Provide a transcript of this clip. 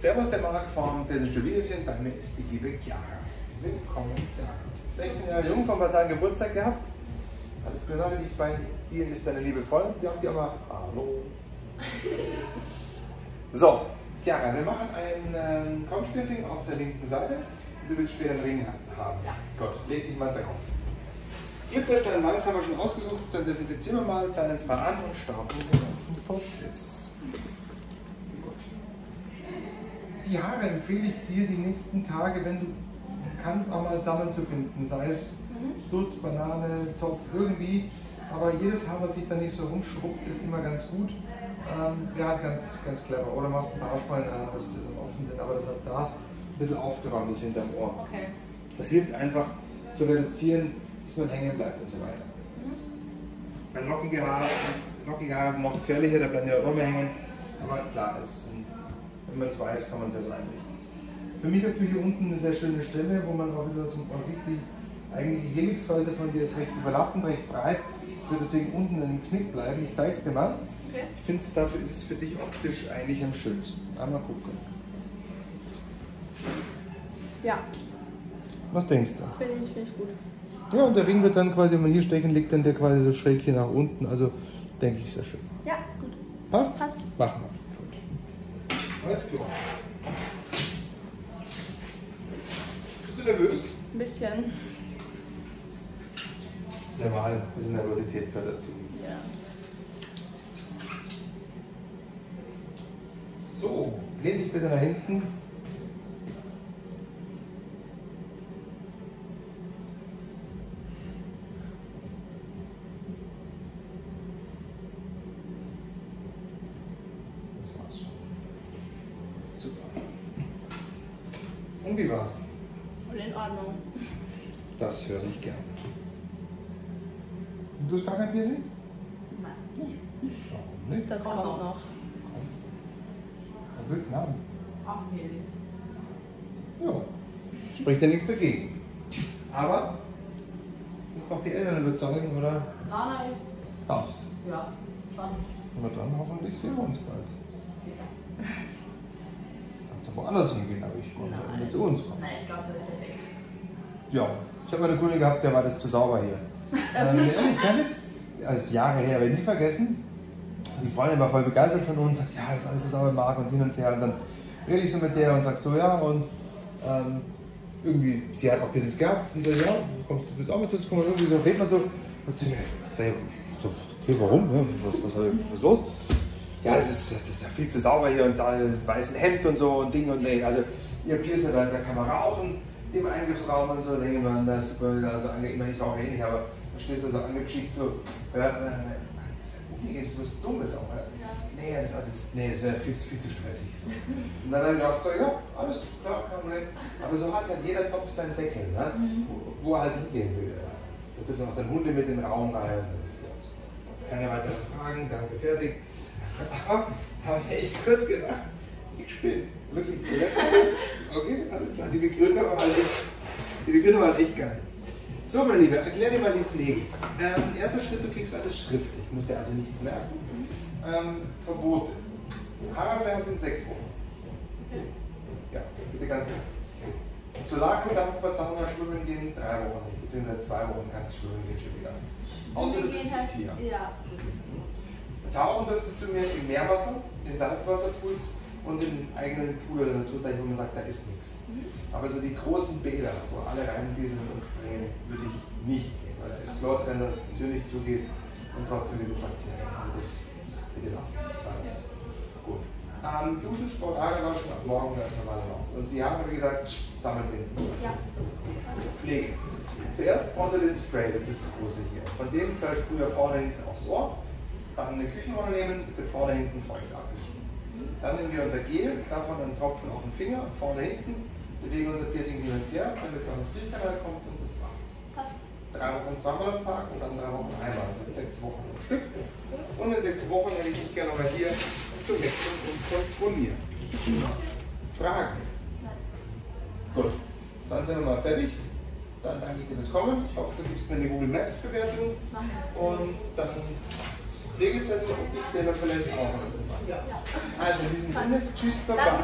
Servus, der Marc vom Persische Wiedersehen. Bei mir ist die liebe Chiara. Willkommen, Chiara. 16 Jahre jung, vor ein paar Tagen Geburtstag gehabt. Alles Gute, dich bei dir ist deine liebe Freundin. Die auf die auch mal Hallo. So, Chiara, wir machen ein ähm, Couchpiercing auf der linken Seite. Du willst später einen Ring haben. Ja. Gut, leg dich mal drauf. Ihr Zellstein Weiß haben wir schon ausgesucht, dann desinfizieren wir mal, zeigen uns mal an und starten den ganzen Prozess. Gut. Die Haare empfehle ich dir die nächsten Tage, wenn du kannst, auch mal sammeln zu binden. Sei es Dutt, Banane, Zopf, irgendwie. Aber jedes Haar, was sich da nicht so rumschrubbt, ist immer ganz gut. Ähm, ja, ganz, ganz clever. Oder machst ein paar Haarspalten an, dass sie dann offen sind, aber das hat da ein bisschen aufgeräumt ist hinterm Ohr. Okay. Das hilft einfach zu reduzieren, dass man hängen bleibt und so weiter. Bei lockige Haare, lockige Haare sind noch gefährlicher, da bleiben die auch immer hängen. Aber klar, es, wenn man es weiß, kann man es ja so einrichten. Für mich hast du hier unten eine sehr schöne Stelle, wo man auch wieder so man sieht, die eigentlich die Helixfalte von dir ist recht überlappend, recht breit. Ich würde deswegen unten in einem Knick bleiben. Ich zeige es dir mal. Okay. Ich finde, dafür ist es für dich optisch eigentlich am schönsten. Einmal gucken. Ja, Was denkst du? finde ich, find ich gut. Ja, und der Ring wird dann quasi, wenn man hier stechen, liegt dann der quasi so schräg hier nach unten. Also denke ich sehr schön. Ja, gut. Passt? Passt. Machen wir. Alles klar. Bist du nervös? Ein bisschen. Normal, ein bisschen Nervosität gehört dazu. Ja. So, lehn dich bitte nach hinten. Das war's schon. Super. Und wie war's? Voll in Ordnung. Das höre ich gerne. Du hast gar kein Piercing? Nein. Warum nicht? Das Kommt kommt noch. noch. Was willst du denn haben? Ach, Helis. Ja, spricht ja nichts dagegen. Aber, muss noch die Eltern überzeugen, oder Ah, nein. darfst? Ja, schon. Na dann hoffentlich sehen wir uns bald. Sicher. Woanders hingehen, aber ich wollte Nein. nicht zu uns kommen. Nein, ich glaube, das ist perfekt. Ja, ich habe mal eine Kunde gehabt, der war das zu sauber hier. ähm, ehrlich. Das ist Jahre her, werde ich nie vergessen. Die Freundin war voll begeistert von uns, sagt, ja, das ist alles so sauber, Marc und hin und her. Und dann rede ich so mit der und sag so, ja, und ähm, irgendwie, sie hat auch Business gehabt. Und so, ja, kommst du jetzt auch mit uns kommen? Und irgendwie so, reden wir so. Und sie, sag so, okay, warum? Ja, was, was, was ist los? Ja, das ist, das ist ja viel zu sauber hier und da weißen Hemd und so und Ding und nee, also ihr Piercer, da, da kann man rauchen im Eingriffsraum und so, denke ich mal, das ist super, also ich meine, ich rauche eh nicht, aber da stehst du so angeschickt so, ja, äh, das ist ja ungeht, du bist dumm ist auch, ja. Nee, das, also, nee, das wäre viel, viel zu stressig. So. Und dann habe ich gedacht, so, ja, alles klar, kein Problem. Aber so hat halt jeder Topf seinen Deckel, ne? wo, wo er halt hingehen will. Ja. Da dürfen auch dann Hunde mit in den Raum rein. dann ist das. Keine weiteren Fragen, danke, fertig. Aber habe ich kurz gedacht, ich spiele wirklich zuletzt. Okay, alles klar, die Begründung war echt, die Begründung war echt geil. So, mein Lieber, erklär dir mal die Pflege. Ähm, erster Schritt, du kriegst alles schriftlich, musst dir also nichts merken. Ähm, Verbote. Haare färben in sechs Wochen. Ja, bitte ganz klar. Solarkodampf bei Sauna schwimmen gehen drei Wochen nicht, beziehungsweise zwei Wochen kannst du schwimmen gehen schon wieder. Außer du bist halt- hier. Ja. Tauchen dürftest du mir im Meerwasser, in Salzwasserpools und im eigenen Pool oder Naturteich, wo man sagt, da ist nichts. Aber so die großen Bäder, wo alle reindieseln und springen, würde ich nicht gehen, weil da ist Chlor drin, das die Tür nicht zugeht und trotzdem wieder Bakterien. Das bitte lassen. Zwei. Gut. Ähm, Duschen, Sport, Haare waschen, ab morgen ganz normal noch. Und die Haare, wie gesagt, sammeln binden. Ja. Pflege. Zuerst Bondolin Spray, das ist das große hier. Von dem zwei Sprüher vorne hinten aufs Ohr, dann eine Küchenrolle nehmen, bitte vorne hinten feucht abwischen. Dann nehmen wir unser Gel, davon einen Tropfen auf den Finger, vorne hinten, bewegen unser Piercing hin und her, damit es auf den Stichkanal kommt und das war's. Passt. Drei Wochen zweimal am Tag und dann drei Wochen einmal, das heißt sechs Wochen am Stück. Und in sechs Wochen hätte ich dich gerne mal hier zum Wechseln und kontrollieren. Fragen? Gut, dann sind wir mal fertig. Dann danke ich dir fürs Kommen. Ich hoffe, du gibst mir eine Google Maps Bewertung und dann Pflegezettel und ich selber vielleicht auch. Also in diesem Sinne, tschüss, baba,